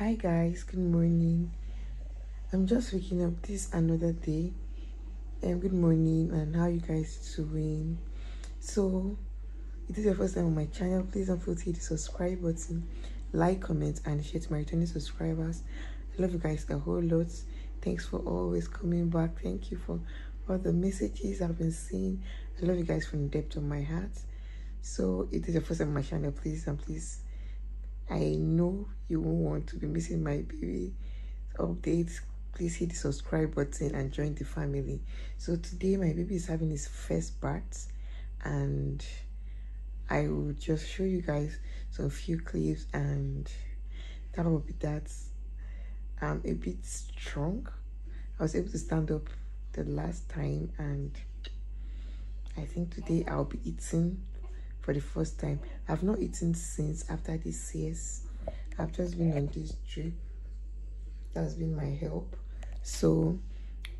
hi guys. Good morning. I'm just waking up. This another day. And good morning and how you guys doing? So if this is your first time on my channel please don't forget to hit the subscribe button like comment and share to my returning subscribers. I love you guys a whole lot. Thanks for always coming back. Thank you for all the messages i've been seeing. I love you guys from the depth of my heart. So if this is your first time on my channel please and please I know you won't want to be missing my baby updates. Please hit the subscribe button and join the family. So today my baby is having his first birth and I will just show you guys some few clips and that will be that. I'm a bit strong. I was able to stand up the last time and I think today I'll be eating for the first time. I've not eaten since after this years. I've just been on this drip. That's been my help. So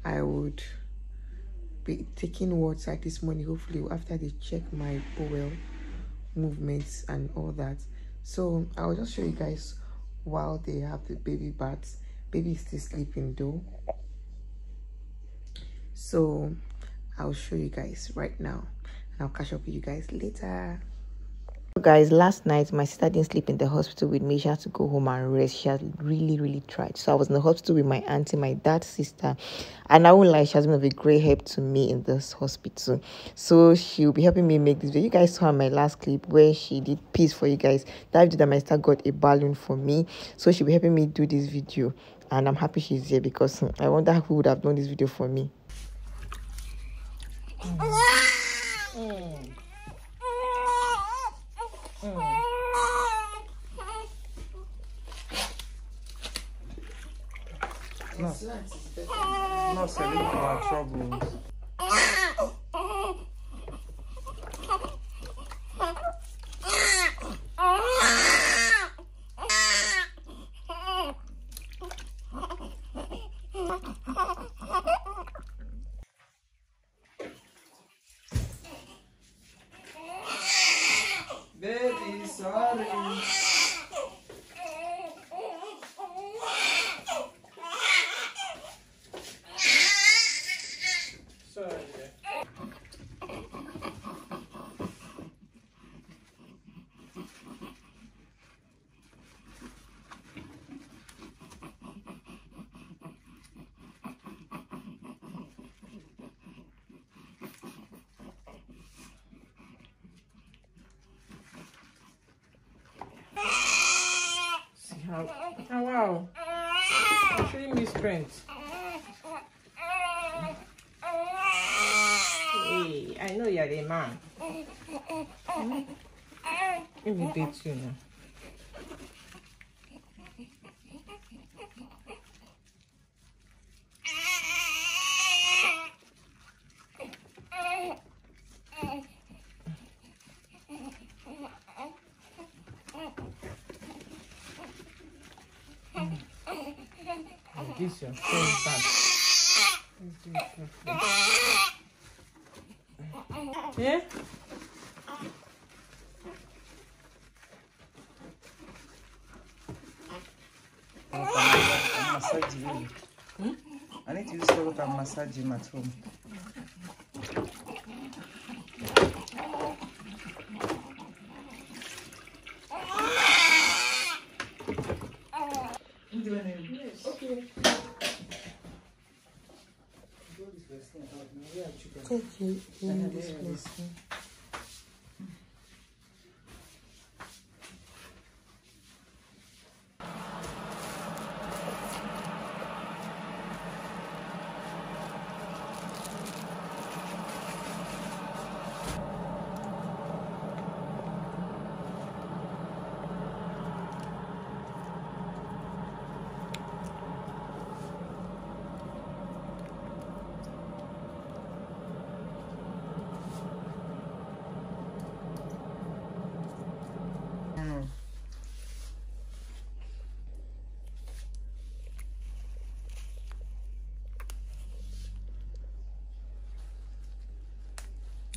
I would be taking water this morning, hopefully after they check my bowel movements and all that. So I'll just show you guys while they have the baby baths. Baby is still sleeping though. So I'll show you guys right now. I'll catch up with you guys later. Guys, last night my sister didn't sleep in the hospital with me. She had to go home and rest. She had really, really tried. So I was in the hospital with my auntie, my dad's sister, and I won't lie, she has been of a great help to me in this hospital. So she'll be helping me make this video. You guys saw my last clip where she did peace for you guys. That video that my sister got a balloon for me. So she'll be helping me do this video, and I'm happy she's here because hmm, I wonder who would have done this video for me. Mm. Mm. No, no selling for our troubles. Baby. Sorry. How, oh wow, showing me strength. Hey, I know you're a man. Let me beat you now. This your strength back. Yeah? I need to use salt and massage him at home. Thank you. Mm, this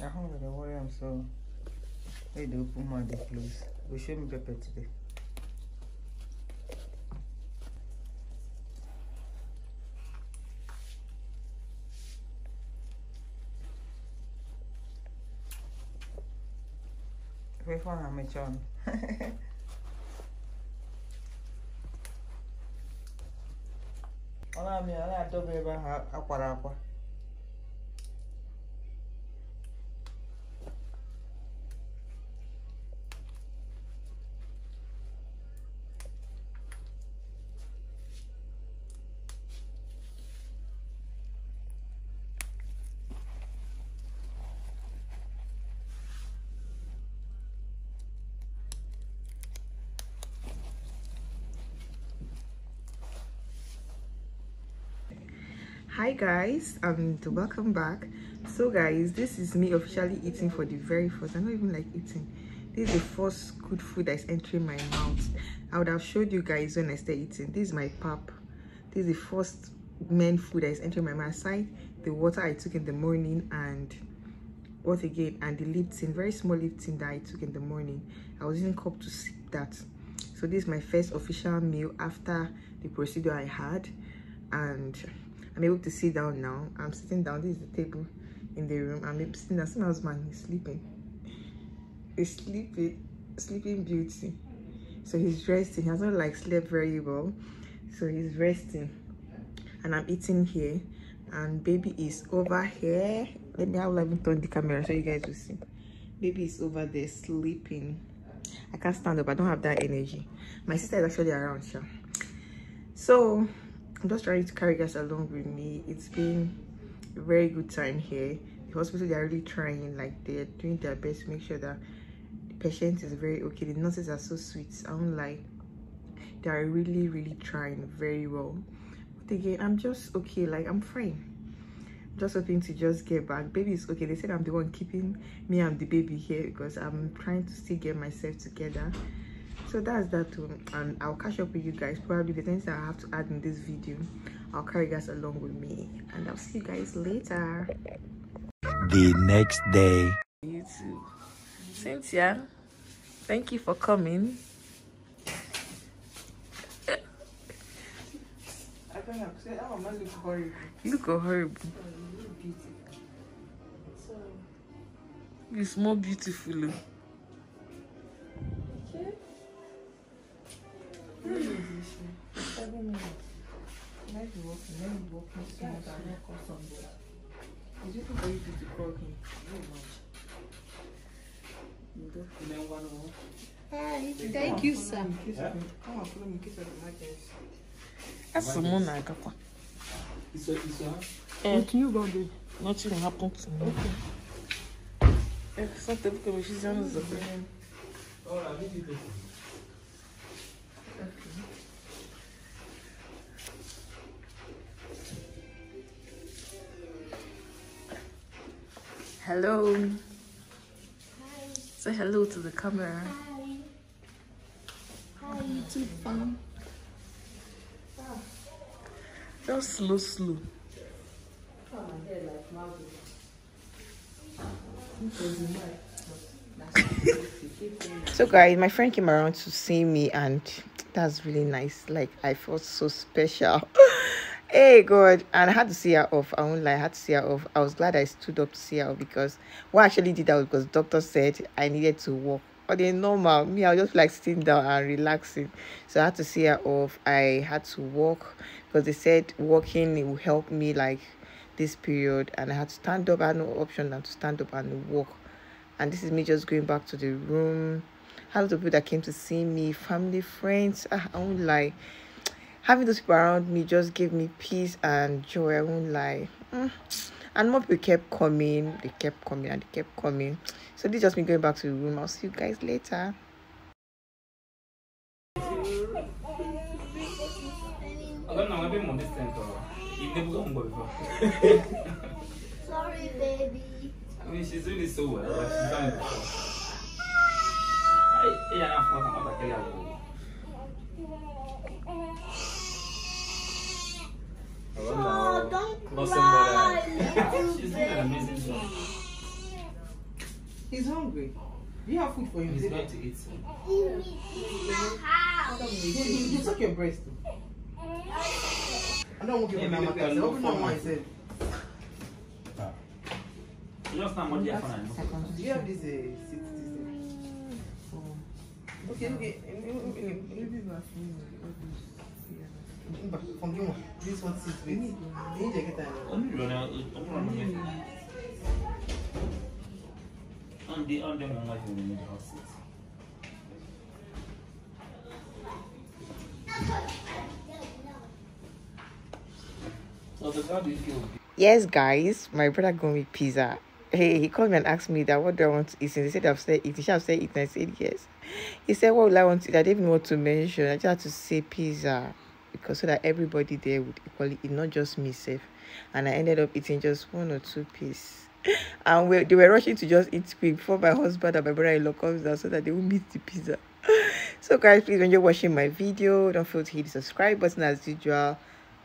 I hungry, don't worry, I'm so. Wait, the open my the close. We show me pepper today. Which one am I on? Ọla m ya, ọ na-adọba ebe ahụ akwara akwa. Hi guys and welcome back. So guys this is me officially eating for the very first i don't even like eating. This is the first good food that's entering my mouth. I would have showed you guys when i started eating. This is my pap. This is the first main food that is entering my mouth. Aside the water i took in the morning and what again and the lipton very small lipton that i took in the morning. I was using cup to sip that. So this is my first official meal after the procedure i had. And I'm able to sit down now. I'm sitting down. This is the table in the room. I'm sitting down. See my husband, he's sleeping. He's sleeping, sleeping beauty. So he's resting. He has not like slept very well. So he's resting. And I'm eating here. And baby is over here. Let me have even turn the camera so you guys will see. Baby is over there sleeping. I can't stand up. I don't have that energy. My sister is actually around, sure. So I'm just trying to carry guys along with me. It's been a very good time here. The hospital, they are really trying, like they're doing their best to make sure that the patient is very okay. The nurses are so sweet. I don't like, they are really, really trying very well. But again, I'm just okay, like I'm fine. Just hoping to just get back. Baby is okay. They said I'm the one keeping me and the baby here because I'm trying to still get myself together so that's that too and i'll catch up with you guys probably the things that i have to add in this video i'll carry you guys along with me and i'll see you guys later the next day YouTube. Cynthia, thank you for coming. I don't know. Say, oh, man, look horrible. You look horrible. Oh, you look beautiful. Might be walking. Let me walk in so much. I will call somebody. It's waiting for you to call him. Very much. You don't feel like one more. Hi, Come thank and you, follow sir. me in case of- Come and follow me in case of emergency. That's someone I got. It's a, it's a, What you about babe? Nothing happened to me. Eh, something because she's on the oh, I need it. Hello. Hi, Say hello to the camera. hi. Hi, YouTube fam. Just slow, slow. so guys my friend came around to see me and that's really nice like i felt so special hey god. And i had to see her off. I won't lie. I had to see her off. I was glad i stood up to see her off because what I actually did that was because doctor said i needed to walk. But then normal. Me i just like sitting down and relaxing. So i had to see her off. I had to walk because they said walking it will help me like this period. And i had to stand up. I had no option than to stand up and walk. And this is me just going back to the room. Had the people that came to see me. Family friends. Ah, i won't lie having those people around me just gave me peace and joy i won't lie Mm. and more people kept coming they kept coming and they kept coming so this is just me going back to the room i'll see you guys later Agora não, é bem bom desse tempo. Depois boy. Sorry, baby. I mean, she's really so well. Like, she's done it before. Ai, a foto não daquele Oh, don't Nossa, cry. embora. She's doing an amazing job. He's hungry. Do you have food for him? He's going to eat. You meet me in the house. You, you, you your breast. I don't want you to Yeah, be maybe like we can that. look Open up for myself. Just not much for now. Do you have this uh, seat? This, Okay, okay. Maybe Vaseline or all me. Yes, guys, my brother going with pizza. Hey, he called me and asked me that what do I want to eat? And he said I've said eat. He said I've said eat. And I said yes. He said what would I want to eat? I didn't even what to mention. I just had to say pizza because so that everybody there would equally eat, not just me safe. And I ended up eating just one or two pieces. And we, they were rushing to just eat quick before my husband and my brother-in-law comes down so that they will miss the pizza. So guys, please when you're watching my video, don't forget to hit the subscribe button as usual.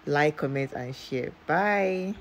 Like, comment, and share. Bye.